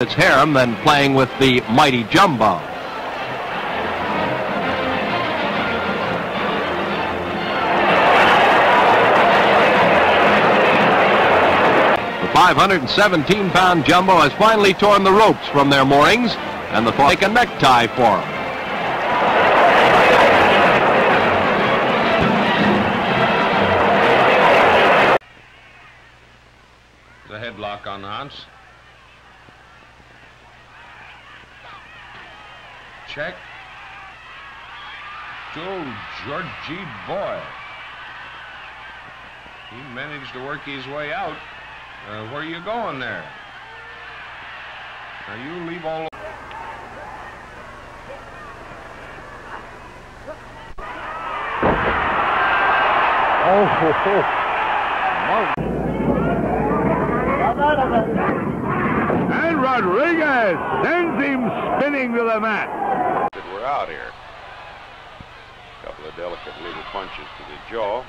It's harem than playing with the mighty Jumbo. The 517-pound Jumbo has finally torn the ropes from their moorings, and the make a necktie for him. The headlock on Hans. Check. To Georgie Boy. He managed to work his way out. Uh, where are you going there? Now you leave all. Oh, ho, ho. And Rodriguez sends him spinning to the mat. That we're out here. A couple of delicate little punches to the jaw.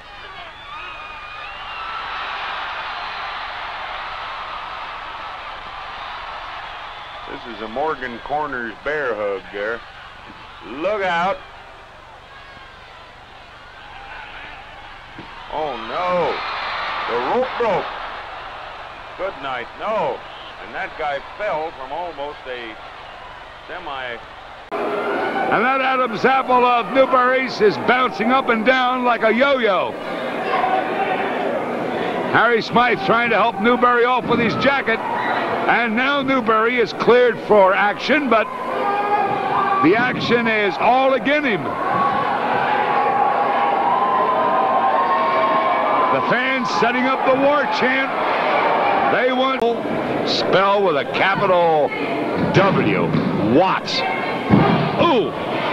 This is a Morgan Corners bear hug there. Look out. Oh no. The rope broke. Good night. No. And that guy fell from almost a semi And that Adam's apple of Newberry's is bouncing up and down like a yo-yo. Harry Smythe trying to help Newberry off with his jacket. And now Newberry is cleared for action, but the action is all against him. The fans setting up the war chant. They want spell with a capital W. Watts. Ooh.